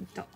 いた